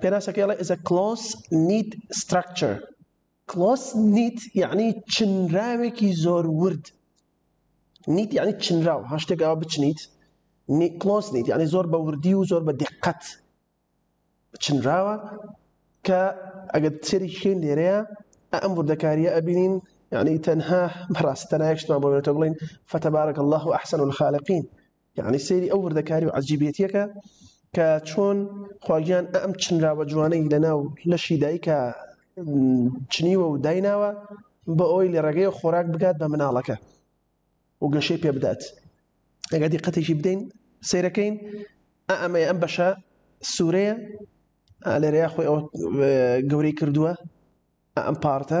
پێناسەکەی ئەڵێ is a close knit structure close knit یعنی چنراوێکی زۆر ورد نیت یعنی چنراو هەر شتێک ئەوە بچنیت کلۆس نیت یعنی زۆر بە وردی و زۆر بە دقت چنراوە کە ئەگەر سێری شوێن لێرەیە ئەم وردەکاریە ئەبینین یعنی تەنها بەڕاست تەنایەکشتمان بۆێتە بڵین فتبارك الله و ئەحسن الخالقین یعنی سەیری ئەو وردەکاری و عجیبێتیەکە کە چۆن خواگیان ئەم چنراوە جوانەی لەناو لەشی دایکە چنیوە و دایناوە بە ئەوی لە ڕێگەی خۆراک بگات بە مناڵەکە و گەشەی پێ بدات ئەگە دیقەتێکی بدەین سیرەکەین ئەمە ئەم بەشە سوورەیە لەرەیە خۆی ئەو گەورەی کردووە ئەم پارتە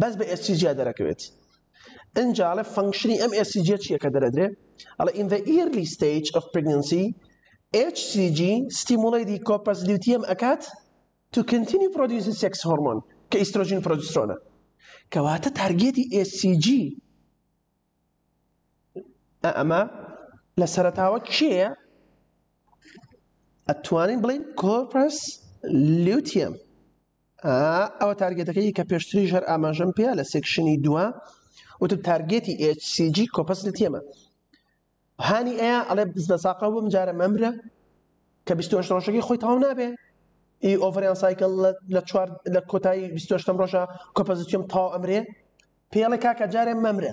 بەس بە ئێسیجیا دەرەکەوێت ئنجا ئەڵێ فەنکشنی ئەم ئێسیجیە چیە کە دەرەدرێ ئەڵێ in the early stage of pregnancy HCG stimulate the corpus luteum ئەکات to continue producing sex hormone کە ئیسترۆژین پرۆجسترۆنە کەواتە تارگێتی HCG ئەمە لە سەرتاوە کێە ئەتوانین بڵین کۆپرس لوتیەم ئەوە تارگێتەکەی کە پێشتری ژەر ئاماژەم پێ لە سێکشنی دووە وتە تارگێتی HCG کۆپەس لە تێمە هانی ئەیە ئەڵێ بزبەساقە بم جارە مەمرە کە 28 ڕۆژەکەی خۆی تاو نابێ ئی ئۆڤریان سایکل لە چوار لە کۆتایی 28 ڕۆژە کۆپەزیسیۆم تاو ئەمرێ پێڵێ کاکە جارێ مەمرە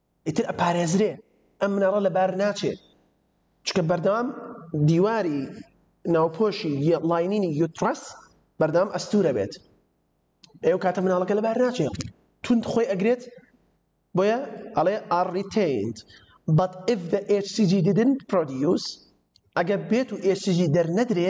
ئیتر ئەپارێزرێ ئەم مناڵە لەبار ناچێ چکە بەردەوام دیواری ناوپۆشی لاینینی یوتڕەس بەردەوام ئەستورە بێت ئێو کاتە مناڵەکە لەبار ناچێت تونند خۆی ئەگرێت بۆیە ئەڵێ ئار ریتیند but if the HCG didn't produce ئەگە بێت و HCG دەرنەدرێ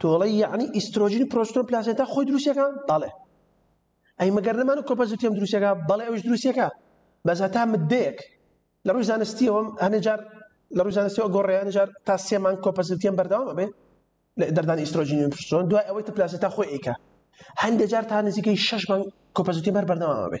تۆڵەی یعنی ئیسترۆجین پرۆستۆن پلاسێنتا خۆی دروستەکە بەڵێ ئەی مەگەر نەمانە کۆپەزیتیم دروستەکە بەڵێ ئەوش دروستەکە بەس هەتا مدەیەک لە ڕووی زانستیەوەم هەنێجار لە ڕووی زانستیەوە گۆڕیان جار تا سێمان کۆپەزیتیم بەردەوامە بێ لە دەردانی ئیسترۆجینی پرۆستۆن دوای ئەوەی تە پلاسێتا خۆی ئیکە هەندێک جار تا نزیکەی شش مانگ کۆپەزیتیم هەر بەردەوامە بێ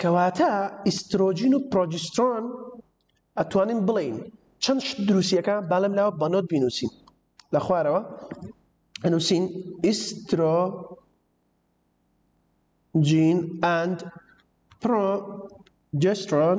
کەواتە ئیسترۆجین و پرۆجسترۆن ئەتوانین بڵێین چەند شت دروسیەکە با لەم لاوە بە نۆت بینوسین لە خوارەوە ئەنووسین ئیسترۆ جین ئەند پرۆجسترۆن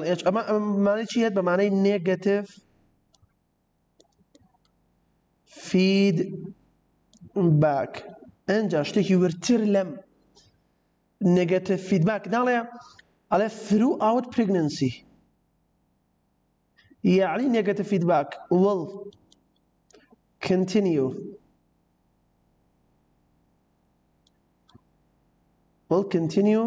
LH ئەمە ئەم مانای چی هەیە بە مانای نێگەتیڤ فید باک ئەجا شتێکی ورتر لەم نێگەتیڤ فیدباک ناڵێ ئەڵێ فرو ئاوت پرگنسی یعنی نێگەتیڤ فیدباک وڵ continue will continue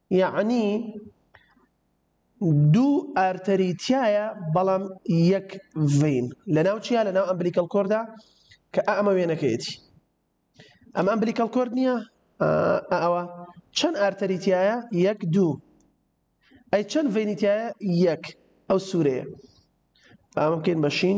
یەعنی دوو ئارتەری تیایە بەڵام یەک ڤین لەناو چیا لەناو ئەمبلیکەڵ کۆردا کە ئەمە وێنەکەیەتی ئەم ئەمبلیکەڵ کۆرد نییە ئەوە چەند ئارتەری تایە یەک دوو ئەی چەند ڤینی تایە یەک ئەو سوورەیە ئامە بکەین بەشین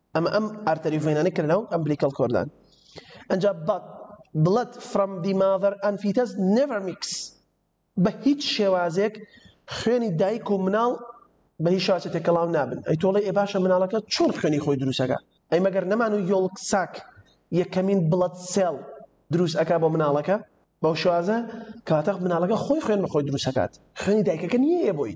ئەمە ئەم ئارتەری ڤێنانە کە لەناو ئەمبلیکەڵ کۆردان ئەجا بەت بڵەت فرەم دی ماڤەر ئەنفیتەس نێڤەر میکس بە هیچ شێوازێک خوێنی دایک و مناڵ بە هیچ شوازە تێکەڵاو نابن ئەی تۆڵی ئێ باشە مناڵەکە چۆن خوێنی خۆی دروستەکە ئەی مەگەر نەمان و یۆڵک ساک یەکەمین بڵەت سێڵ دروست ئەک بۆ مناڵەکە بەو شوازە کاتەق مناڵەکە خۆی خوێن بە خۆی دروستەکات خوێنی دایکەکە نییە بۆی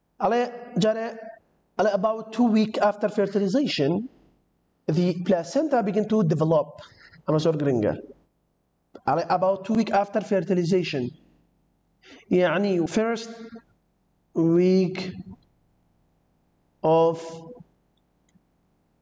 about two weeks after fertilization the placenta begin to develop Amasor Gringer. About two weeks after fertilization. يعني first week of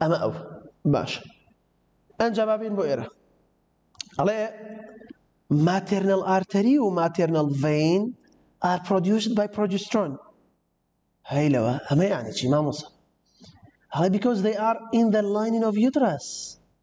ئەمە ئەو باشە ئەنجا با بین بۆ ئێرە ئەڵێ ماتێرنەل ئارتەری و ماتێرنەل ڤین ئار پرۆدیوسد بای پرۆجسترۆن هەی لەوە ئەمە یانە چی مامۆسا هەڵێ بیکۆز دەی ئار ئین دە لاینین ئۆف یوترس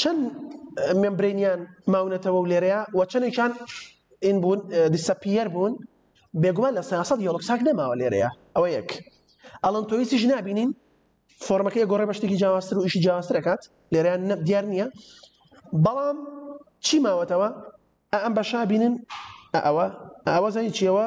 چەند مێمبرینیان ماونەتەوە و لێرەیە و چەندێکیان این بوون دیسەپیەر بوون بێگومان لە سیاست دیۆلۆگ ساک نەماوە لێرەیە ئەوە یەک ئەڵەن تۆیسیش نبینین فۆرمەکەی گۆڕێ بە شتێکی جیاوازتر و ئیشی جیاوازتر دەکات لێرەیان نە دیار نییە بەڵام چی ماوەتەوە ئەم بەشا بینن ئەوە ئەوە زانی چیەوە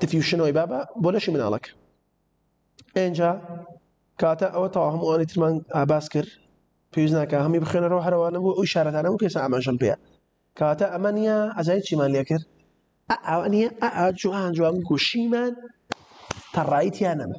تفیوشنەوەی بابە بۆ لەشی مناڵەکە ئێنجا کاتە ئەوە تاوا هەمووانی ترمان ئاباس کرد پێویست ناکە هەمی بخێنەرەوە هەروانە بۆ ئەوی شارەتانە و کێسە ئاماژەم پێ کاتە ئەمە نیە ئەزای چیمان لێ کرد ئەوە نیە ئە جوان جوان گوشیمان تەڕایتیان نەبە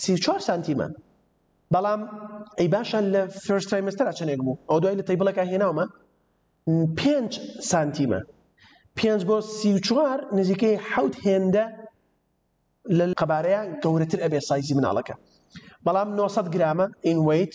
سی و چوار سانتیمە بەڵام ئەی باشە لە فرست ترایمسترا چنێک بوو ئەو دوای لە تەیبڵەکە هێناومە پێنج سانتیمە پێنج بۆ سی و چوار نزیکەی حەوت هێندە لە قەبارەیە گەورەتر ئەبێ سایزی مناڵەکە بەڵام 900 گرامە ئینویت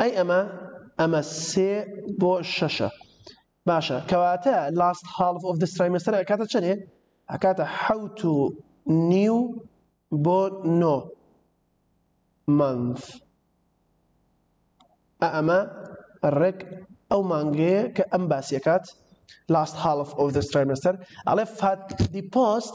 ئەی ئەمە ئەمە سێ بۆ شەشە باشە کەواتە لاست هاڵف ئۆف دەسترایمەسەر ئەکاتە چەنێ ئەکاتە حوت و نیو بۆ نۆ مانف ئەمە ڕێک ئەو مانگەیە کە ئەم باسیەکات لاست هاڵف ئۆف دەسترایمەسەر ئەڵێ فات دی پۆست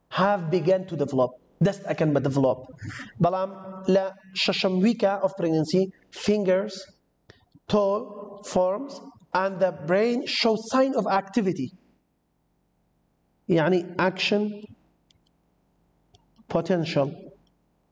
Have begun to develop. دەست ئەەکەن بە develop. بەڵام لە شەشەم ویکە of pregnancy, fingers, toe, forms, and the brain show sign of activity. يعني action potential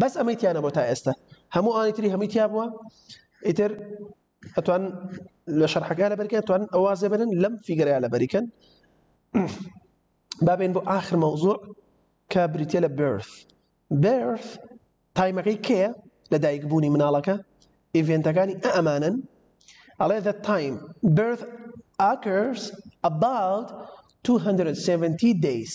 بەس ئەمەی تیا نەبوو تا ئێستا هەموو ئانی تری هەمووی تیا بووە ئیتر ئەتوان لە شەرحەکە لە بەرکە توان ئەوازێ بنن لەم فیگەریا لە بەریکەن بابێن بۆ ئاخر مەوزوع کە بریتە لە برث برث تایمەکەی کەیە لە دایک بوونی مناڵەکە ئیڤێنتەکانی ئەمانن ئەڵێ the time birth occurs about 270 days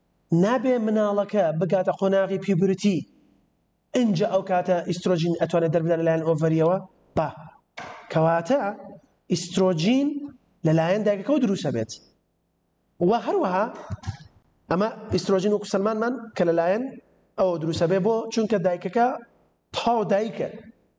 نابێ مناڵەکە بگاتە قۆناغی پیوبرتی ئینجا ئەو کاتە ئیسترۆجین ئەتوانێت دەربدا لەلایەن ئۆڤەریەوە با کەواتە ئیسترۆجین لەلایەن دایکەکەەوە دروسە بێت و هەروەها ئەمە ئیسترۆژین وەکو سلمانمان کە لەلایەن ئەوە دروسە بێ بۆ چونکە دایکەکە تاو دایکە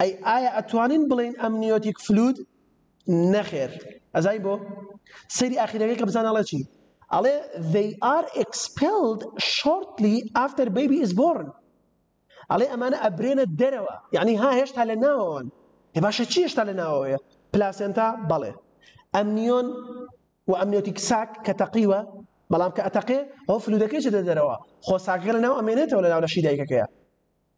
ئەی ئایا ئەتوانین بڵێین ئەم نیۆتیک فلود نەخێر ئەزای بۆ سری ئاخیرەکەی کە بزان ئەڵێ چی ئەڵێ they are expelled shortly after baby is born ئەڵێ ئەمانە ئەبرێنە دەرەوە یعنی ها هێشتا لە ناوەوەن هێ باشە چی هێشتا لە ناوەوەیە پلاسێنتا بەڵێ ئەمنیۆن و ئەمنیۆتیک ساک کە تەقیوە بەڵام کە ئەتەقێ ئەو فلودەکەی چێتە دەرەوە خۆ ساکەکە لە ناو ئەمێنێتەوە لە ناو لەشی دایکەکەیە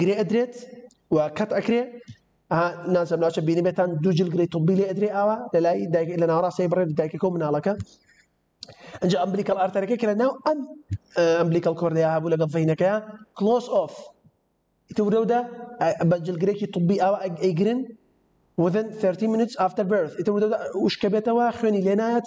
گرێ ئەدرێت و کەت ئەکرێ نازم ناچە بینیبێتان دوو جلگری توبی لێ ئەدرێ ئاوا لە لای لە ناڕاستی بڕێت دایکەکە و مناڵەکە ئەجا ئەمریکا ئارتەرەکە کە لە ناو ئەم ئەمریکال کۆردەیە هەبوو لەگەڵ فینەکە کلۆس ئۆف تورەودا بە جلگرێکی توبی ئاوا ئەیگرن within 30 minutes after birth ئیتر وشکە بێتەوە خوێنی لێنایەت